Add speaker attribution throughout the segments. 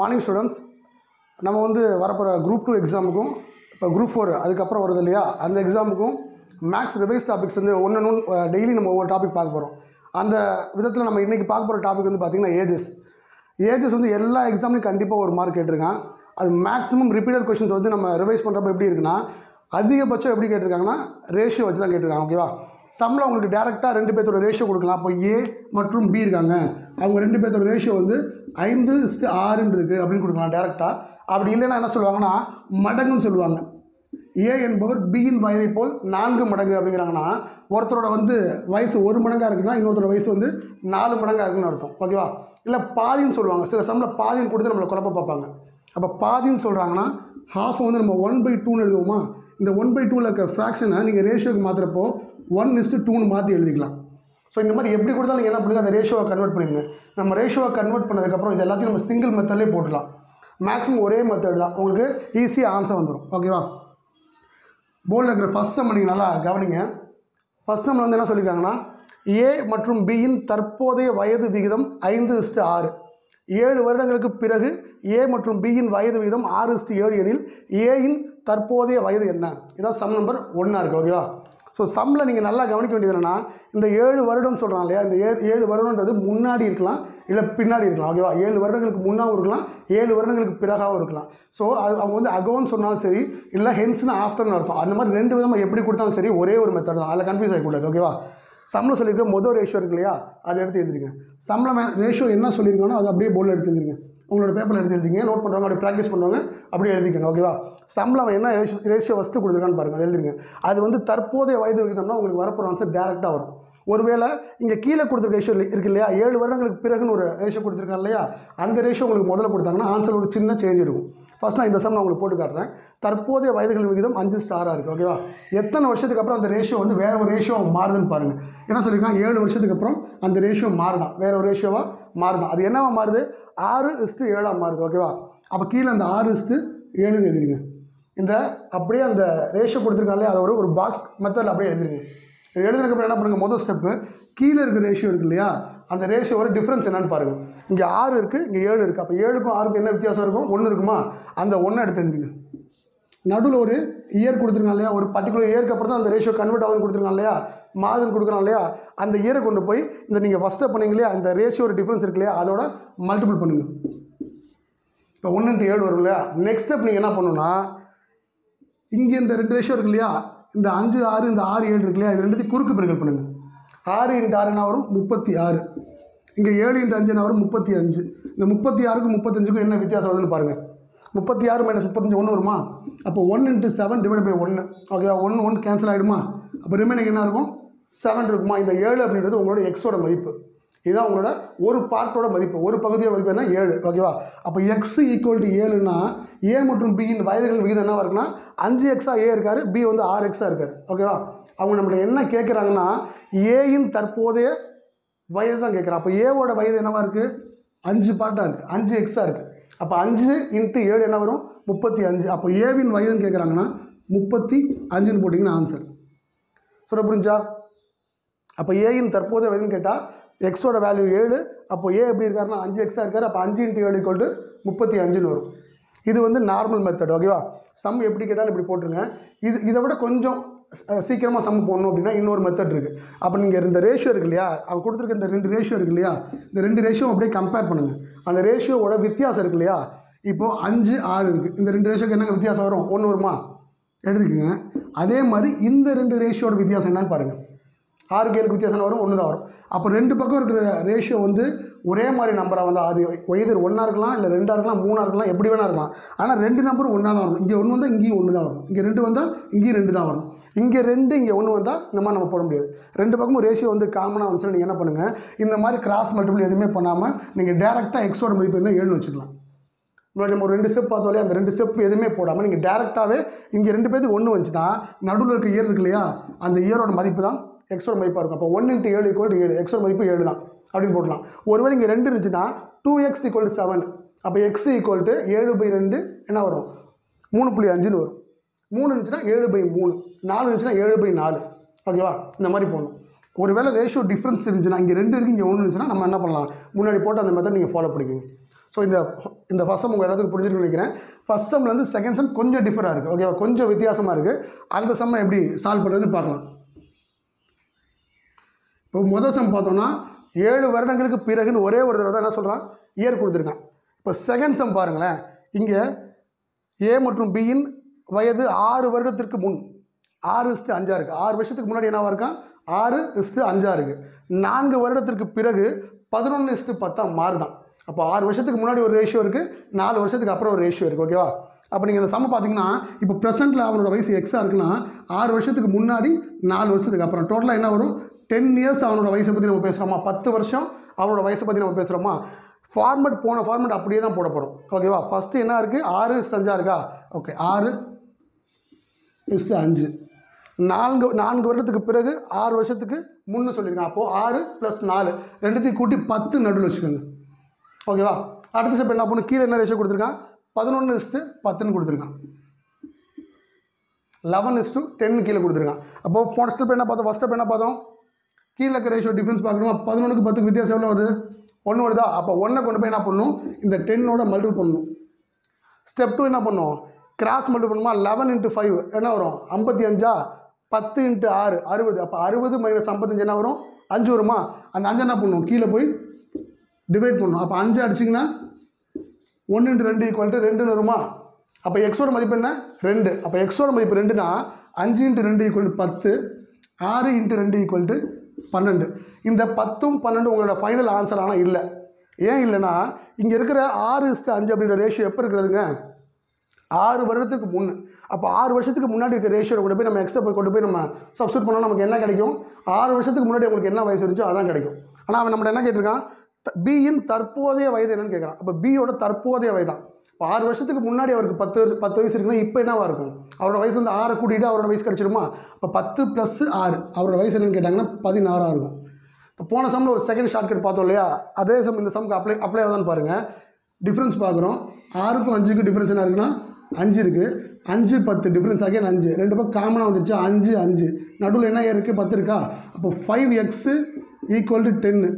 Speaker 1: Morning students நம்ம வந்து வரப்போகிற குரூப் டூ எக்ஸாமுக்கும் இப்போ குரூப் ஃபோர் அதுக்கப்புறம் வருது இல்லையா? அந்த எக்ஸாமுக்கும் மேக்ஸ் ரிவைஸ் டாபிக்ஸ் வந்து ஒன்று ஒன்று டெய்லி நம்ம ஒவ்வொரு டாபிக் பார்க்க போகிறோம் அந்த விதத்தில் நம்ம இன்றைக்கி பார்க்க போகிற டாபிக் வந்து பார்த்திங்கன்னா ஏஜஸ் ஏஜஸ் வந்து எல்லா எக்ஸாம்லையும் கண்டிப்பாக ஒரு மார்க் கேட்டிருக்கான். அது மேக்ஸிமம் ரிப்பீட்டட் கொஷின்ஸ் வந்து நம்ம ரிவைஸ் பண்ணுறப்ப எப்படி இருக்குன்னா அதிகபட்சம் எப்படி கேட்டிருக்காங்கன்னா ரேஷியோ வச்சு தான் கேட்டிருக்காங்க ஓகேவா சம்மில் உங்களுக்கு டேரெக்டாக ரெண்டு பேர்த்தோட ரேஷியோ கொடுக்கலாம். அப்போ ஏ மற்றும் பி இருக்காங்க. அவங்க ரெண்டு பேர்த்தோட ரேஷியோ வந்து ஐந்து இஸ்ட்டு ஆறுன்னு இருக்குது அப்படின்னு கொடுக்கலாம் டேரெக்டாக அப்படி இல்லைன்னா என்ன சொல்லுவாங்கன்னா மடங்குன்னு சொல்லுவாங்க. ஏ என்பவர் பியின் வயதை போல் நான்கு மடங்கு அப்படிங்கிறாங்கன்னா ஒருத்தரோட வந்து வயசு ஒரு மடங்காக இருக்குன்னா இன்னொருத்தரோட வயசு வந்து நாலு மடங்காக இருக்குன்னு அர்த்தம். ஓகேவா இல்லை பாதின்னு சொல்லுவாங்க. சில சமயம் பாதின்னு கொடுத்து நம்மளை குழப்ப பார்ப்பாங்க. அப்போ பாதின்னு சொல்கிறாங்கன்னா ஹாஃப் வந்து நம்ம ஒன் பை டூன்னு எழுதுவோமா? இந்த ஒன் பை டூவில் இருக்கிற ஃப்ராக்ஷனை நீங்கள் ரேஷியோக்கு மாற்றுறப்போ ஒன் இஸ்ட்டு டூன்னு மாற்றி எழுதிக்கலாம். ஸோ இந்த மாதிரி எப்படி கொடுத்தாலும் என்ன பண்ணுங்க அந்த ரேஷோவை கன்வெர்ட் பண்ணிடுங்க நம்ம ரேஷோவை கன்வெர்ட் பண்ணதுக்கப்புறம் இது எல்லாத்தையும் நம்ம சிங்கிள் மெத்தட்லேயே போட்டுடலாம். மேக்ஸிமம் ஒரே மெத்தட் தான். உங்களுக்கு ஈஸியாக ஆன்சர் வந்துடும் ஓகேவா போர்டில் இருக்கிற ஃபஸ்ட் சம் நீங்கள் நல்லா கவனிங்க. ஃபஸ்ட் சம்மில் வந்து என்ன சொல்லியிருக்காங்கன்னா ஏ மற்றும் பியின் தற்போதைய வயது விகிதம் ஐந்து இஸ்ட்டு ஆறு. ஏழு வருடங்களுக்கு பிறகு ஏ மற்றும் பியின் வயது விகிதம் ஆறு இஸ்ட்டு ஏழு எனில் ஏயின் தற்போதைய வயது என்ன? இதான் சம் நம்பர் ஒன்றா இருக்குது ஓகேவா ஸோ சம்மில் நீங்கள் நல்லா கவனிக்க வேண்டியது என்னென்னா இந்த ஏழு வருடம் சொல்கிறாங்க இல்லையா? இந்த ஏ ஏழு வருடன்றது முன்னாடி இருக்கலாம் இல்லை பின்னாடி இருக்கலாம் ஓகேவா ஏழு வருடங்களுக்கு முன்னாகவும் இருக்கலாம் ஏழு வருடங்களுக்கு பிறகாகவும் இருக்கலாம். ஸோ அது அவங்க வந்து அகோன்னு சொன்னாலும் சரி இல்லை ஹென்ஸ்னு ஆஃப்டர்னு அர்த்தம். அந்த மாதிரி ரெண்டு விதமாக எப்படி கொடுத்தாலும் சரி ஒரே ஒரு மெத்தட் தான். அதில் கன்ஃபியூஸ் ஆகக்கூடாது ஓகேவா சம்மில் சொல்லியிருக்க மொதல் ரேஷியோ இருக்கு இல்லையா? அதை எடுத்து எழுதிருங்க. சம்மில் ரேஷியோ என்ன சொல்லியிருக்கானோ அதை அப்படியே போர்டில் எடுத்து எழுதிருங்க. உங்களோட பேப்பரில் எழுதி எழுதிங்க நோட் பண்ணுறவங்க அப்படி ப்ராக்டிஸ் பண்ணுவாங்க அப்படியே எழுதிக்கோங்க ஓகேவா சம்பளம் அவன் என்ன ரேஷியோ ரேஷியோ ஃபஸ்ட்டு கொடுத்துருக்கான்னு பாருங்கள் எழுதிருங்க. அது வந்து தற்போதைய வயது விகிதம்னா உங்களுக்கு வரப்போகிற ஆன்சர் டேரெக்டாக வரும். ஒருவேளை இங்கே கீழே கொடுத்துருக்க ரேஷியோ இருக்கு இல்லையா? ஏழு வருடங்களுக்கு பிறகுன்னு ஒரு ரேஷியோ கொடுத்துருக்காங்க இல்லையா? அந்த ரேஷியோ உங்களுக்கு முதல்ல கொடுத்தாங்கன்னா ஆன்சர் ஒரு சின்ன சேஞ்ச் இருக்கும். ஃபஸ்ட் நான் இந்த சம் நான் உங்களுக்கு போட்டு காட்டுறேன். தற்போதைய வயதுகள் விகிதம் அஞ்சு ஸ்டாராக இருக்குது ஓகேவா எத்தனை வருஷத்துக்கு அப்புறம் அந்த ரேஷியோ வந்து வேறு ஒரு ரேஷியோ மாறுதுன்னு பாருங்கள் என்ன சொல்லியிருக்கான் ஏழு வருஷத்துக்கு அப்புறம் அந்த ரேஷியோ மாறுதான். வேறு ஒரு ரேஷியோவாக மாறுதான். அது என்னவா மாறுது? ஆறு இஸ்ட்டு ஏழாக மாறுது ஓகேவா அப்போ கீழே அந்த ஆறு இஸ்ட்டு ஏழுன்னு எழுதிருங்க. இந்த அப்படியே அந்த ரேஷியோ கொடுத்துருக்காங்களே அதை ஒரு ஒரு பாக்ஸ் மெத்தடில் அப்படியே எழுதிருங்க. எழுதுனதுக்கப்புறம் என்ன பண்ணுங்கள் முதல் ஸ்டெப்பு கீழே இருக்க ரேஷியோ இருக்கு இல்லையா? அந்த ரேஷியோட டிஃப்ரென்ஸ் என்னன்னு பாருங்கள் இங்கே ஆறு இருக்குது இங்கே ஏழு இருக்குது அப்போ ஏழுக்கும் ஆறுக்கும் என்ன வித்தியாசம் இருக்கும்? ஒன்று இருக்குமா? அந்த ஒன்றை எடுத்து எழுதிருங்க. நடுவில் ஒரு இயர் கொடுத்துருக்காங்க இல்லையா? ஒரு பர்டிகுலர் இயருக்கு அப்புறம் தான் அந்த ரேஷியோ கன்வெர்ட் ஆகுதுன்னு கொடுத்துருக்காங்க இல்லையா? மாதம் கொடுக்குறாங்க இல்லையா? அந்த இயரை கொண்டு போய் இந்த நீங்கள் ஃபஸ்ட்டு பண்ணீங்க இல்லையா? அந்த ஒரு டிஃப்ரென்ஸ் இருக்கு இல்லையா? அதோட மல்டிபிள் பண்ணுங்கள் இப்போ ஒன்று ஏழு வரும் இல்லையா? நெக்ஸ்ட் ஸ்டெப் நீங்கள் என்ன பண்ணுன்னா இங்கே இந்த ரெண்டு ரேஷியோ இருக்கு இல்லையா? இந்த அஞ்சு ஆறு இந்த ஆறு ஏழு இருக்கு இல்லையா? இது ரெண்டுத்தையும் குறுக்கு பெருக்கல் பண்ணுங்கள் ஆறு இன்ட்டு ஆறு என்ன வரும்? முப்பத்தி ஆறு. இங்கே ஏழு இன்ட்டு அஞ்சு என்ன வரும்? முப்பத்தி அஞ்சு. இந்த முப்பத்தி ஆறுக்கும் முப்பத்தஞ்சுக்கும் என்ன வித்தியாசம் வருதுன்னு பாருங்கள் முப்பத்தி ஆறு மைனஸ் முப்பத்தஞ்சு ஒன்று வருமா? அப்போ one into seven divide by ஒன்று ஓகேவா ஒன்று ஒன்று கேன்சல் ஆகிடுமா அப்போ ரிமைனிங் என்ன இருக்கும்? செவன் இருக்குமா? இந்த ஏழு அப்படின்றது உங்களோட எக்ஸோட மதிப்பு. இதுதான் உங்களோட ஒரு பார்ட்டோட மதிப்பு. ஒரு பகுதியோட மதிப்பு என்ன? ஏழு. ஓகேவா? அப்போ எக்ஸ் ஈக்குவல் டு ஏழுனா ஏ மற்றும் பியின் வயதுகள் விகிதம் என்னவாக இருக்குன்னா அஞ்சு எக்ஸா ஏ இருக்காரு பி வந்து ஆறு எக்ஸாக இருக்காரு. ஓகேவா? அவங்க நம்மள்ட்ட என்ன கேட்குறாங்கன்னா ஏயின் தற்போதைய வயது தான் கேட்குறான் அப்போ ஏவோட வயது என்னவாக இருக்குது அஞ்சு பார்ட்டாக இருக்குது அஞ்சு எக்ஸாக இருக்குது அப்போ அஞ்சு இன்ட்டு ஏழு என்ன வரும்? முப்பத்தி அஞ்சு. அப்போ ஏவின் வயதுன்னு கேட்குறாங்கன்னா முப்பத்தி அஞ்சுன்னு போட்டிங்கன்னா ஆன்சர் சொல்ல புரிஞ்சா? அப்போ ஏயின் தற்போதைய வயதுன்னு கேட்டால் எக்ஸோட வேல்யூ ஏழு. அப்போ ஏ எப்படி இருக்காருன்னா அஞ்சு எக்ஸாக இருக்கார். அப்போ அஞ்சு இன்ட்டு ஏழு கொண்டு முப்பத்தி அஞ்சுன்னு வரும். இது வந்து நார்மல் மெத்தட் ஓகேவா சம் எப்படி கேட்டாலும் இப்படி போட்டுருங்க. இது இதை விட கொஞ்சம் சீக்கிரமாக சம் போடணும் அப்படின்னா இன்னொரு மெத்தட் இருக்குது அப்போ நீங்கள் இந்த ரேஷியோ இருக்கு இல்லையா? அவன் கொடுத்துருக்க இந்த ரெண்டு ரேஷியோ இருக்கு இல்லையா? இந்த ரெண்டு ரேஷியோ அப்படியே கம்பேர் பண்ணுங்கள் அந்த ரேஷியோவோட வித்தியாசம் இருக்கு இல்லையா? இப்போது அஞ்சு ஆறு இருக்குது இந்த ரெண்டு ரேஷியோக்கு என்னங்க வித்தியாசம் வரும்? ஒன்று வருமா? எடுத்துக்கோங்க. அதே மாதிரி இந்த ரெண்டு ரேஷியோட வித்தியாசம் என்னன்னு பாருங்கள் ஆறு கேளுக்கு வித்தியாசம் வரும்? ஒன்று தான் வரும். அப்போ ரெண்டு பக்கம் இருக்கிற ரேஷியோ வந்து ஒரே மாதிரி நம்பராக வந்து அது ஒய்தர் ஒன்றா இருக்கலாம் இல்லை ரெண்டாக இருக்கலாம் மூணாக இருக்கலாம் எப்படி வேணா இருக்கலாம். ஆனால் ரெண்டு நம்பரும் ஒன்றா தான் வரும் இங்கே ஒன்று வந்தால் இங்கேயும் ஒன்று தான் வரும் இங்கே ரெண்டு வந்தால் இங்கேயும் ரெண்டு தான் வரும் இங்கே ரெண்டு இங்கே ஒன்று வந்தால் இந்த மாதிரி நம்ம போட முடியாது. ரெண்டு பக்கமும் ரேஷியோ வந்து காமனாக வந்துச்சுன்னா நீங்கள் என்ன பண்ணுங்கள் இந்த மாதிரி கிராஸ் மல்டிபிள் எதுவுமே பண்ணாமல் நீங்கள் டேரெக்டாக எக்ஸோட மதிப்பு என்ன ஏழுன்னு வச்சுக்கலாம். முன்னாடி நம்ம ஒரு ரெண்டு ஸ்டெப் பார்த்தோம் இல்லையா? அந்த ரெண்டு ஸ்டெப் எதுவுமே போடாமல் நீங்கள் டேரெக்டாகவே இங்கே ரெண்டு பேருக்கு ஒன்று வந்துச்சுன்னா நடுவில் இருக்க இயர் இருக்கு இல்லையா? அந்த இயரோட மதிப்பு தான் எக்ஸோட மதிப்பாக இருக்கும். அப்போ ஒன் இன்ட்டு ஏழு ஈக்குவல் ஏழு. எக்ஸோட மதிப்பு ஏழு தான். அப்படின்னு போடலாம் ஒருவேளை இங்கே ரெண்டு இருந்துச்சுன்னா two x equal to seven அப்போ எக்ஸ் ஈக்குவல் டு ஏழு பை ரெண்டு என்ன வரும்? மூணு புள்ளி அஞ்சுன்னு வரும். மூணு இருந்துச்சுன்னா ஏழு பை மூணு. நாலு இருந்துச்சுன்னா ஏழு பை நாலு. ஓகேவா இந்த மாதிரி போடணும். ஒருவேளை ரேஷியோ டிஃப்ரென்ஸ் இருந்துச்சுன்னா இங்கே ரெண்டு இருக்குது இங்கே ஒன்று இருந்துச்சுன்னா நம்ம என்ன பண்ணலாம்? முன்னாடி போட்டு அந்த மெத்தட் நீங்கள் ஃபாலோ பண்ணிக்கோங்க. ஸோ இந்த இந்த ஃபஸ்ட் சம் உங்கள் எல்லாத்துக்கும் புரிஞ்சுருக்குன்னு நினைக்கிறேன். ஃபஸ்ட் சம்லேருந்து செகண்ட் சம் கொஞ்சம் டிஃபராக இருக்குது ஓகேவா கொஞ்சம் வித்தியாசமாக இருக்குது அந்த சம்மை எப்படி சால்வ் பண்ணுறதுன்னு பார்க்கலாம். இப்போ முதல் சம் பார்த்தோன்னா ஏழு வருடங்களுக்கு பிறகுன்னு ஒரே ஒரு தடவை என்ன சொல்கிறான் இயர் கொடுத்துருக்கான். இப்போ செகண்ட் சம் பாருங்களேன். இங்கே ஏ மற்றும் பியின் வயது ஆறு வருடத்திற்கு முன். ஆறு இஸ்ட்டு அஞ்சாக இருக்குது ஆறு வருஷத்துக்கு முன்னாடி என்னவாக இருக்கான்? ஆறு இஸ்ட்டு அஞ்சாக இருக்குது நான்கு வருடத்திற்கு பிறகு பதினொன்று இஸ்ட்டு பத்தா மாறுதான். அப்போ ஆறு வருஷத்துக்கு முன்னாடி ஒரு ரேஷியோ இருக்குது நாலு வருஷத்துக்கு அப்புறம் ஒரு ரேஷியோ இருக்குது ஓகேவா அப்போ நீங்கள் இந்த சம பார்த்தீங்கன்னா இப்போ ப்ரெசென்ட்டில் அவனோட வயசு எக்ஸாக இருக்குன்னா ஆறு வருஷத்துக்கு முன்னாடி நாலு வருஷத்துக்கு அப்புறம். டோட்டலாக என்ன வரும்? டென் இயர்ஸ் அவனோட வயசை பற்றி நம்ம பேசுகிறோமா பத்து வருஷம் அவனோட வயசை பற்றி நம்ம பேசுகிறோமா ஃபார்மெட் போன ஃபார்மெட் அப்படியே தான் போட போகிறோம் ஓகேவா ஃபஸ்ட்டு என்ன இருக்குது ஆறு இஸ்ட் அஞ்சா இருக்கா? ஓகே ஆறு இஸ்ட்டு அஞ்சு. நான்கு நான்கு வருடத்துக்கு பிறகு ஆறு வருஷத்துக்கு முன்னு சொல்லியிருக்கேன். அப்போது ஆறு ப்ளஸ் நாலு. ரெண்டுத்தையும் கூட்டி பத்து நடுவில் வச்சுக்கோங்க. ஓகேவா அடுத்த ஸ்டெப் என்ன பண்ணணும்? கீழே என்ன ரேஷோ கொடுத்துருக்கான்? பதினொன்று இஸ்ட்டு பத்துன்னு கொடுத்துருக்கான். லெவன் இஸ்ட்டு டென் கீழே கொடுத்துருக்கான். அப்போது போன ஸ்டெப் என்ன பார்த்தோம்? ஃபஸ்ட் ஸ்டெப் என்ன பார்த்தோம்? கீழே இருக்க ரேஷியோ டிஃப்ரென்ஸ் பார்க்கணுமா? பதினொன்றுக்கு பத்துக்கு வித்தியாசம் எவ்வளோ வருது? ஒன்று வருதா? அப்போ ஒன்றை கொண்டு போய் என்ன பண்ணணும்? இந்த டென்னோட மல்டிபிள் பண்ணணும். ஸ்டெப் டூ என்ன பண்ணும்? கிராஸ் மல்டிபிள் பண்ணுமா? லெவன் இன்ட்டு ஃபைவ் என்ன வரும்? ஐம்பத்தி அஞ்சா? பத்து இன்ட்டு ஆறு. அறுபது. அப்போ அறுபது மைனஸ் ஐம்பத்தஞ்சு என்ன வரும்? அஞ்சு வருமா? அந்த அஞ்சு என்ன பண்ணும் கீழே போய் டிவைட் பண்ணணும். அப்போ அஞ்சு அடிச்சிங்கன்னா ஒன்று இன்ட்டு ரெண்டு ஈக்குவல் டு ரெண்டுன்னு வருமா? அப்போ எக்ஸோட மதிப்பு என்ன? ரெண்டு. அப்போ எக்ஸோட மதிப்பு ரெண்டுனா அஞ்சு இன்ட்டு ரெண்டு ஈக்குவல் டு பத்து. ஆறு இன்ட்டு ரெண்டு ஈக்குவல் டு பன்னெண்டு. இந்த பத்தும் பன்னெண்டு உங்களோட ஃபைனல் ஆன்சர் ஆனால் இல்லை. ஏன் இல்லைன்னா இங்கே இருக்கிற ஆறு இஸ்ட்டு அஞ்சு அப்படின்ற ரேஷியோ எப்போ இருக்கிறதுங்க? ஆறு வருடத்துக்கு முன்னு அப்போ ஆறு வருஷத்துக்கு முன்னாடி இருக்க ரேஷியோட கொண்டு போய் நம்ம எக்ஸை போய் கொண்டு போய் நம்ம சப்ஸ்டியூட் பண்ணால் நமக்கு என்ன கிடைக்கும்? ஆறு வருஷத்துக்கு முன்னாடி உங்களுக்கு என்ன வயசு இருந்துச்சோ அதான் கிடைக்கும். ஆனால் அவன் நம்மள என்ன கேட்டிருக்கான்? பியின் தற்போதைய வயது என்னன்னு கேட்குறான். அப்போ பியோட தற்போதைய வயதான். இப்போ ஆறு வருஷத்துக்கு முன்னாடி அவருக்கு பத்து வருஷம் பத்து வயசு இருக்குன்னா இப்போ என்னவா இருக்கும்? அவரோட வயசு வந்து ஆறை கூட்டிகிட்டு அவரோட வயசு கிடச்சிருமா? இப்போ பத்து ப்ளஸ் ஆறு. அவரோட வயசு என்னென்னு கேட்டாங்கன்னா பதினாறாக இருக்கும். இப்போ போன சம்மில் ஒரு செகண்ட் ஷார்ட்கட் பார்த்தோம் இல்லையா? அதே சம் இந்த சம்க்கு அப்ளை அப்ளை ஆகுதான்னு பாருங்கள் டிஃப்ரென்ஸ் பார்க்குறோம். ஆறுக்கும் அஞ்சுக்கும் டிஃப்ரென்ஸ் என்ன இருக்குன்னா அஞ்சு இருக்குது அஞ்சு பத்து டிஃப்ரென்ஸ் அகைன் அஞ்சு. ரெண்டு பக்கம் காமனாக வந்துருச்சு. அஞ்சு அஞ்சு. நடுவில் என்ன இருக்குது பத்து இருக்கா? அப்போ ஃபைவ் எக்ஸு ஈக்குவல் டு டென்னு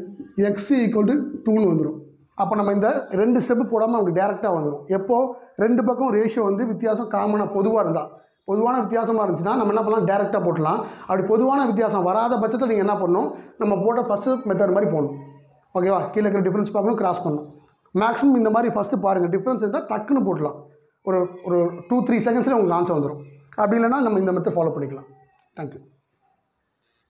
Speaker 1: எக்ஸு ஈக்குவல் டு டூன்னு வந்துடும் அப்போ நம்ம இந்த ரெண்டு ஸ்டெப்பு போடாமல் நமக்கு டேரெக்டாக வந்துடும் எப்போது ரெண்டு பக்கம் ரேஷியோ வந்து வித்தியாசம் காமனாக பொதுவாக இருந்தால் பொதுவான வித்தியாசமாக இருந்துச்சுன்னா நம்ம என்ன பண்ணலாம்? டேரெக்டாக போட்டலாம் அப்படி பொதுவான வித்தியாசம் வராத பட்சத்தில் நீங்கள் என்ன பண்ணணும்? நம்ம போட்ட ஃபஸ்ட்டு மெத்தட் மாதிரி போகணும் ஓகேவா கீழே இருக்கிற டிஃப்ரென்ஸ் பார்க்கணும் கிராஸ் பண்ணணும். மேக்ஸிமம் இந்த மாதிரி ஃபஸ்ட்டு பாருங்கள் டிஃப்ரென்ஸ் இருந்தால் டக்குன்னு போட்டலாம் ஒரு ஒரு டூ த்ரீ செகண்ட்ஸில் உங்களுக்கு ஆன்சர் வந்துடும் அப்படி இல்லைன்னா நம்ம இந்த மெத்தட் ஃபாலோ பண்ணிக்கலாம். தேங்க்யூ